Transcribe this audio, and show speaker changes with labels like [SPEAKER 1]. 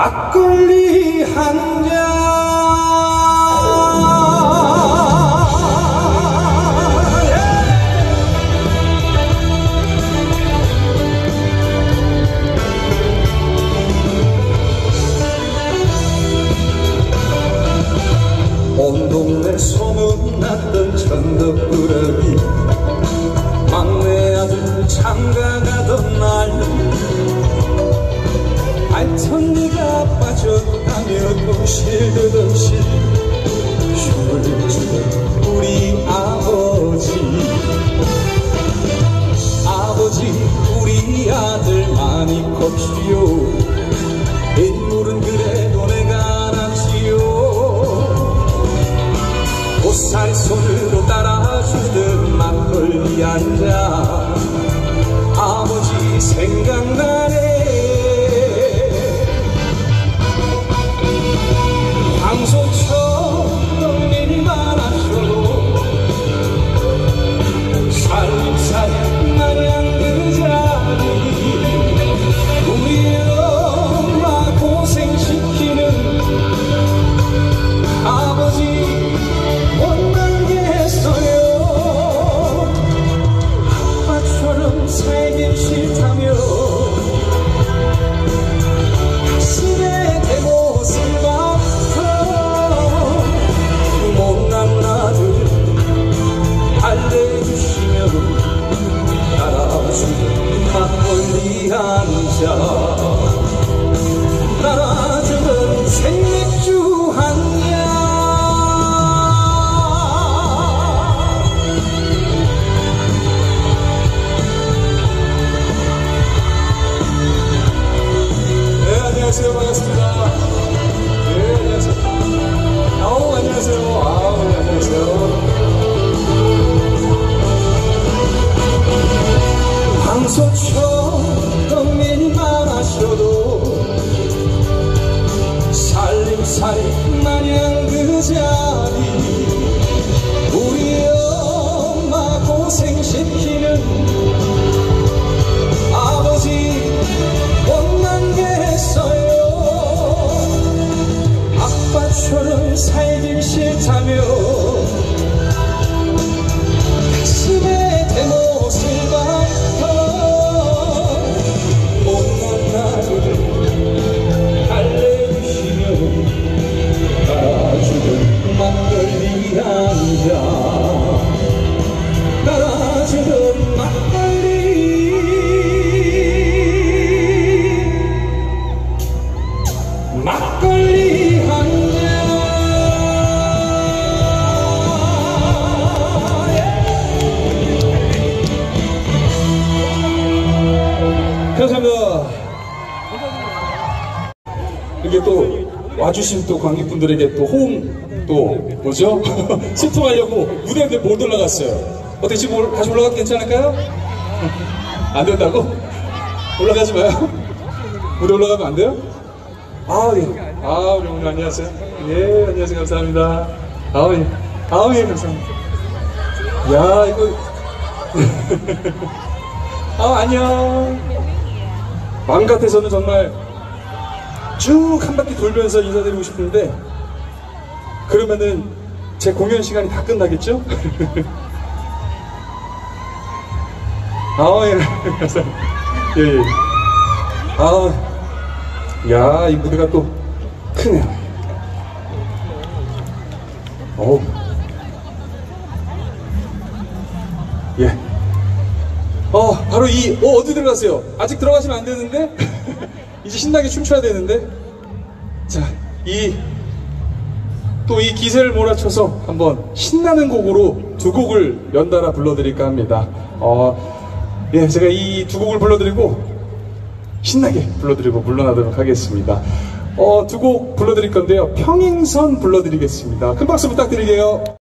[SPEAKER 1] 막걸리 한 잔. 온 동네 소문났던 천덕꾸러기 알천리가 빠졌다며 또 실드던 실 춤을 추던 우리 아버지. 아버지 우리 아들 많이 컸지요. 인물은 그래도 내가 낫지요. 보살 손으로 따라주던 막걸리 한잔 알려주시면 따라주는 막걸리 한잔 안녕하세요. 반갑습니다. 네, 안녕하세요. 아우, 안녕하세요. 아우, 네, 안녕하세요. 황소처럼 일만 하셔도 살림살이 마냥 그 자리 우리 엄마 고생시키는 살긴 싫다며 가슴에 대못을 박혀 못난 나를 달래주시면 따라주던 막걸리 한잔 따라주던 막걸리. 막걸리 이게 또 와주신 또 관객분들에게 또 호응 또 뭐죠? 소통하려고 무대에 못 올라갔어요. 어떻게 지금 올- 다시 올라가도 괜찮을까요? 안 된다고? 올라가지 마요. 무대 올라가면 안 돼요? 아, 예. 아, 우리 어머니 안녕하세요. 예, 안녕하세요. 감사합니다. 아, 예. 아, 예, 감사합니다. 야, 이거. 아, 안녕. 마음 같아서는 정말 쭉 한 바퀴 돌면서 인사드리고 싶은데, 그러면은 제 공연 시간이 다 끝나겠죠? 아, 예. 감사합니다. 예, 예. 아, 야, 이 무대가 또 크네요. 어우. 예. 어, 바로 이, 어, 어디 들어가세요? 아직 들어가시면 안 되는데? 이제 신나게 춤춰야 되는데? 자, 이, 또이 기세를 몰아쳐서 한번 신나는 곡으로 두 곡을 연달아 불러드릴까 합니다. 어, 예, 제가 이 두 곡을 불러드리고 신나게 불러드리고 물러나도록 하겠습니다. 어, 두 곡 불러드릴 건데요. 평행선 불러드리겠습니다. 큰 박수 부탁드릴게요.